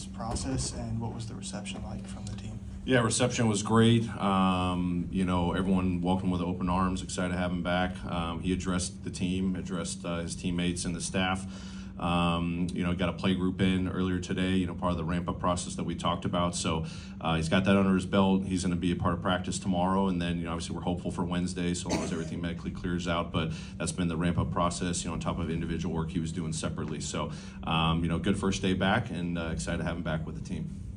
this process, and what was the reception like from the team? Yeah, reception was great. Um, you know, everyone welcomed with open arms, excited to have him back. Um, he addressed the team, addressed uh, his teammates and the staff. Um, you know, got a play group in earlier today, you know, part of the ramp up process that we talked about. So uh, he's got that under his belt. He's going to be a part of practice tomorrow. And then, you know, obviously we're hopeful for Wednesday so long as everything medically clears out. But that's been the ramp up process, you know, on top of individual work he was doing separately. So, um, you know, good first day back and uh, excited to have him back with the team.